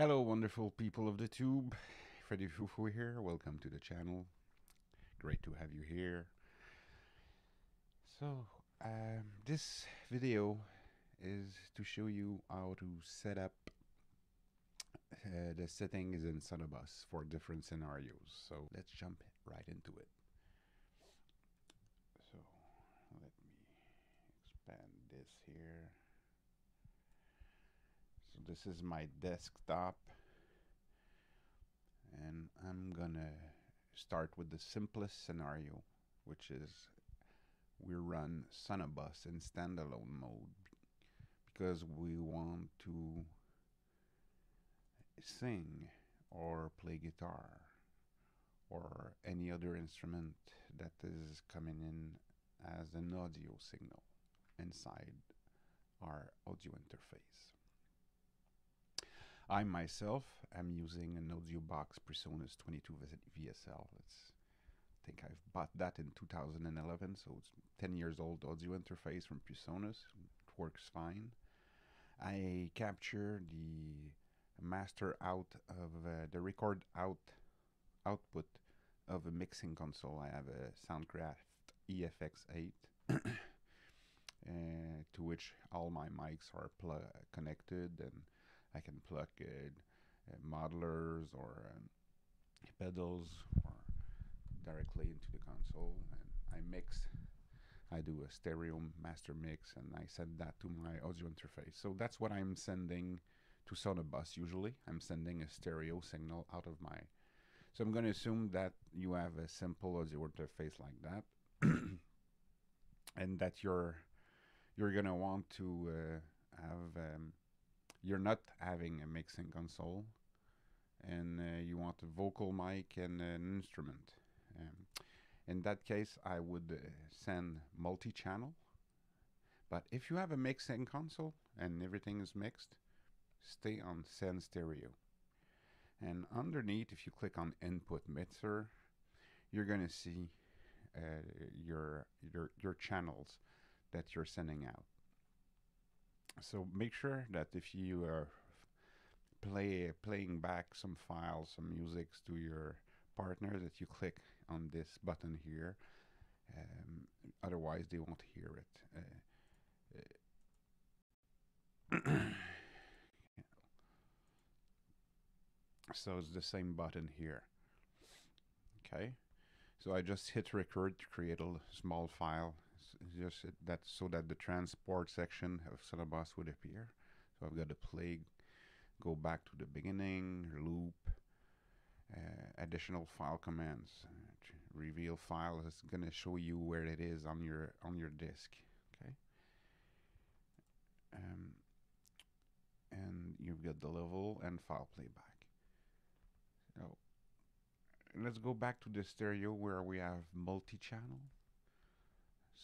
Hello, wonderful people of the tube. Freddy Fufu here. Welcome to the channel. Great to have you here. So, um, this video is to show you how to set up uh, the settings in Sonobus for different scenarios. So, let's jump right into it. So, let me expand this here. This is my desktop and I'm gonna start with the simplest scenario which is we run Sonobus in standalone mode because we want to sing or play guitar or any other instrument that is coming in as an audio signal inside our audio interface. I myself am using an audio box PreSonus 22 VSL. It's, I think I've bought that in 2011, so it's 10 years old audio interface from PreSonus. It works fine. I capture the master out of uh, the record out output of a mixing console. I have a Soundcraft EFX8 uh, to which all my mics are connected and I can plug uh, uh, modelers or um, pedals or directly into the console and I mix I do a stereo master mix and I send that to my audio interface. So that's what I'm sending to Sonobus usually. I'm sending a stereo signal out of my so I'm going to assume that you have a simple audio interface like that and that you're you're going to want to uh, have um, you're not having a mixing console and uh, you want a vocal mic and an instrument. Um, in that case, I would uh, send multi-channel. But if you have a mixing console and everything is mixed, stay on send stereo. And underneath, if you click on input mixer, you're going to see uh, your, your, your channels that you're sending out so make sure that if you are play playing back some files, some musics to your partner, that you click on this button here. Um, otherwise, they won't hear it. Uh, uh, so it's the same button here. Okay, so I just hit record to create a small file just that so that the transport section of Sonobus would appear. So I've got to play, go back to the beginning, loop, uh, additional file commands. Uh, reveal file is going to show you where it is on your on your disk. Okay. Um, and you've got the level and file playback. So let's go back to the stereo where we have multi-channel.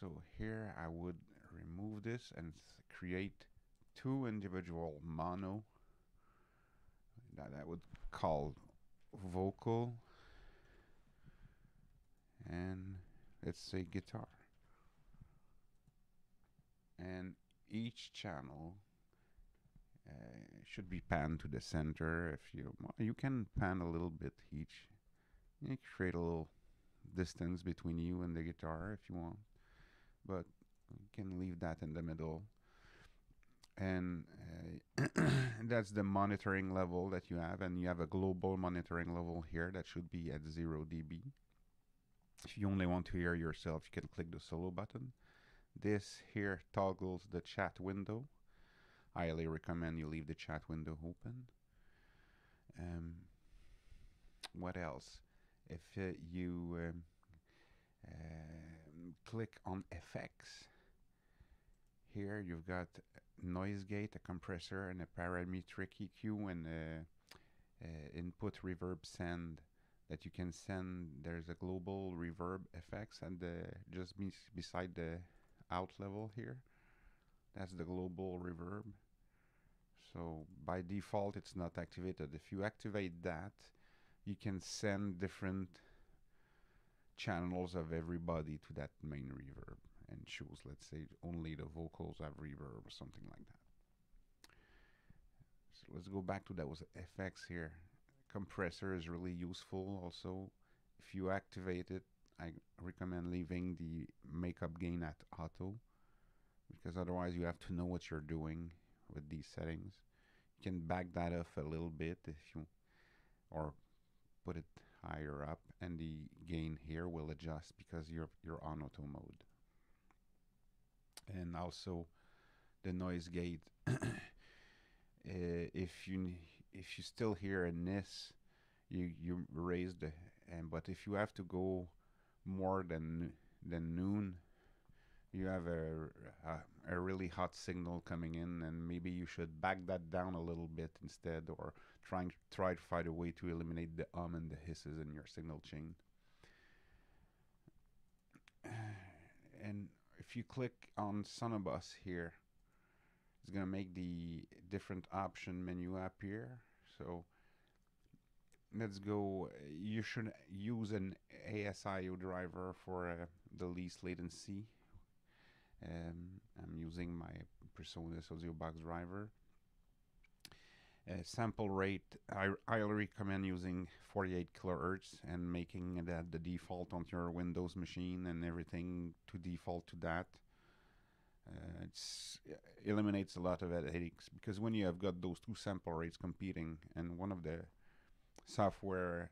So here I would remove this and create two individual mono that I would call vocal and let's say guitar. And each channel uh, should be panned to the center if you you can pan a little bit each. You create a little distance between you and the guitar if you want but you can leave that in the middle. And uh, that's the monitoring level that you have and you have a global monitoring level here that should be at 0 dB. If you only want to hear yourself you can click the solo button. This here toggles the chat window. I highly recommend you leave the chat window open. Um, what else? If uh, you um, um, click on effects. Here you've got noise gate a compressor and a parametric EQ and a, a input reverb send that you can send. There's a global reverb effects and the just be beside the out level here that's the global reverb. So by default it's not activated. If you activate that you can send different channels of everybody to that main reverb and choose let's say only the vocals have reverb or something like that So let's go back to those effects here. Compressor is really useful also. If you activate it, I recommend leaving the makeup gain at auto because otherwise you have to know what you're doing with these settings. You can back that off a little bit if you or put it higher up and the gain here will adjust because you're you're on auto mode. And also the noise gate uh, if you if you still hear a nis you you raise the and but if you have to go more than than noon you have a, a, a really hot signal coming in and maybe you should back that down a little bit instead or trying try to find a way to eliminate the um and the hisses in your signal chain. And if you click on Sonobus here it's gonna make the different option menu appear. So let's go you should use an ASIO driver for uh, the least latency um, I'm using my PreSonus audio box driver. Uh, sample rate I, I recommend using 48 kilohertz and making that the default on your Windows machine and everything to default to that. Uh, it eliminates a lot of headaches because when you have got those two sample rates competing and one of the software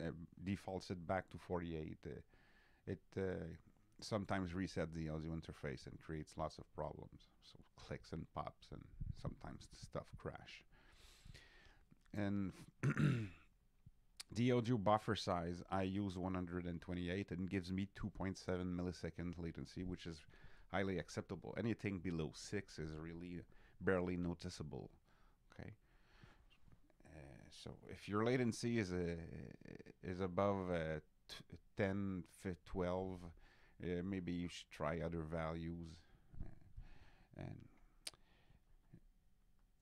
uh, defaults it back to 48 uh, it uh, sometimes resets the audio interface and creates lots of problems so clicks and pops and sometimes stuff crash and the buffer size I use 128 and gives me 2.7 millisecond latency which is highly acceptable. Anything below six is really barely noticeable. Okay. Uh, so if your latency is a is above uh, 10, 12, maybe you should try other values. And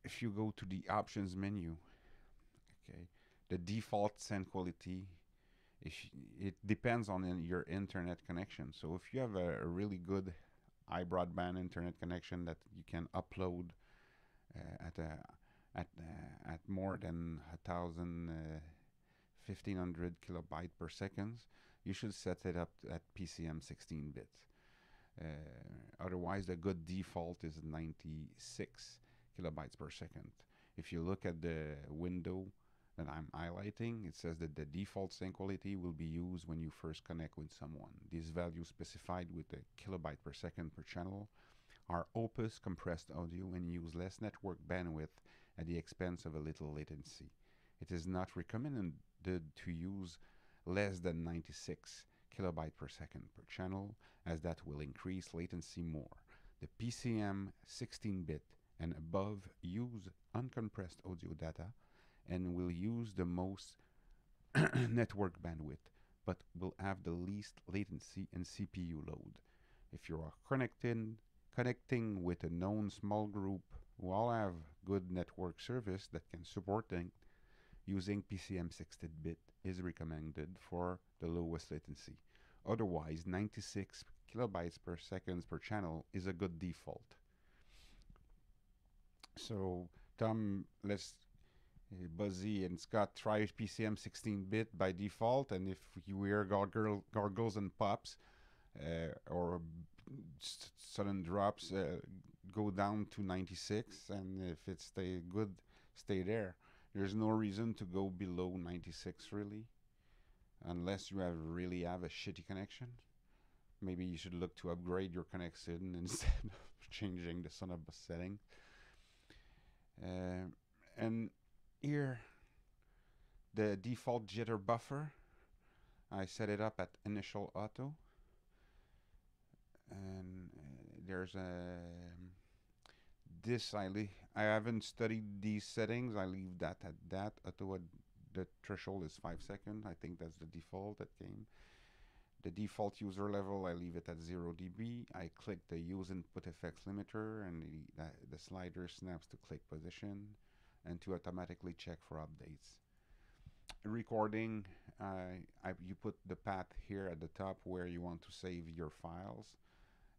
if you go to the options menu, okay, the default send quality if it depends on in your internet connection. So if you have a, a really good iBroadband internet connection that you can upload uh, at a at uh, at more than a thousand uh, fifteen hundred kilobyte per second, you should set it up at PCM 16 bit. Uh, otherwise, the good default is 96 kilobytes per second. If you look at the window that I'm highlighting, it says that the default sound quality will be used when you first connect with someone. These values specified with the kilobyte per second per channel are opus compressed audio and use less network bandwidth at the expense of a little latency. It is not recommended to use less than 96 kilobyte per second per channel as that will increase latency more. The PCM 16-bit and above use uncompressed audio data and will use the most network bandwidth, but will have the least latency and CPU load. If you are connecting, connecting with a known small group who all have good network service that can support using PCM 16-bit is recommended for the lowest latency. Otherwise, 96 kilobytes per second per channel is a good default. So, Tom, let's Buzzy and Scott try PCM 16-bit by default, and if you hear gargle, gargles and pops uh, or sudden drops, uh, go down to 96, and if it stay good, stay there. There's no reason to go below 96 really, unless you have really have a shitty connection. Maybe you should look to upgrade your connection instead of changing the Sonobus setting. Uh, and here the default jitter buffer I set it up at initial auto and uh, there's a this I leave I haven't studied these settings. I leave that at that. Auto the threshold is 5 seconds I think that's the default that came. The default user level I leave it at 0 dB. I click the use input effects limiter and the, the slider snaps to click position and to automatically check for updates. Recording, uh, I, you put the path here at the top where you want to save your files.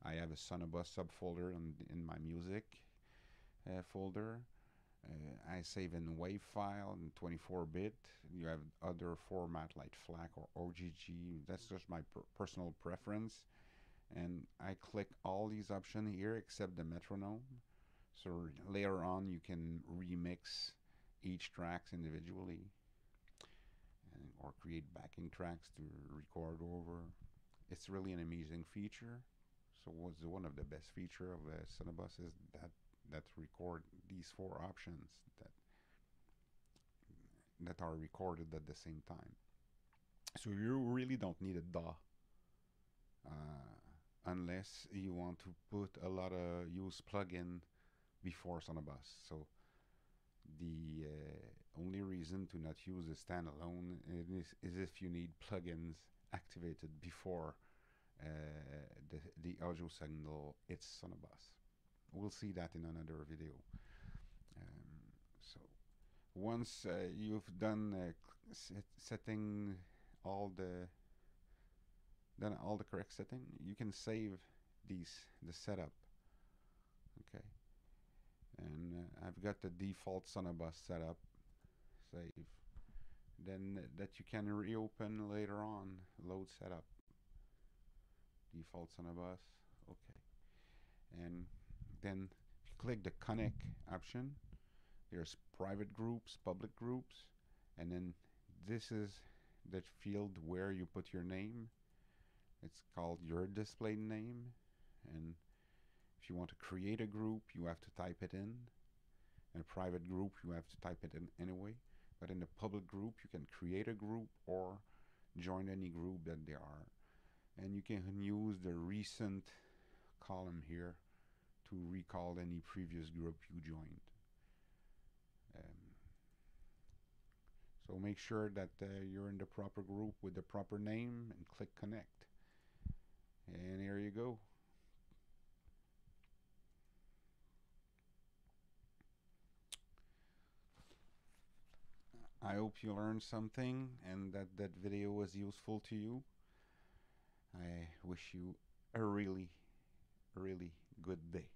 I have a Sonobus subfolder in, in my music. uh, folder. Uh, I save in WAV file in 24 bit. You have other format like FLAC or OGG. That's just my per personal preference. And I click all these options here except the metronome. So later on you can remix each tracks individually and, or create backing tracks to record over. It's really an amazing feature. So what's one of the best feature of the Sonobus is that that record these four options that that are recorded at the same time. So you really don't need a DAW uh, unless you want to put a lot of use plugin before Sonobus. So the uh, only reason to not use a standalone is, is if you need plugins activated before uh, the, the audio signal hits Sonobus. We'll see that in another video. Um, so once uh, you've done uh, set setting all the done all the correct setting, you can save these the setup. Okay, and uh, I've got the default Sonobus setup. Save. Then that you can reopen later on. Load setup. Default Sonobus. Okay, and then if you click the connect option there's private groups public groups and then this is the field where you put your name. It's called your display name and if you want to create a group you have to type it in. In a private group you have to type it in anyway. But in a public group you can create a group or join any group that there are. And you can use the recent column here to recall any previous group you joined. Um, so make sure that uh, you're in the proper group with the proper name and click connect. And here you go. I hope you learned something and that that video was useful to you. I wish you a really, really good day.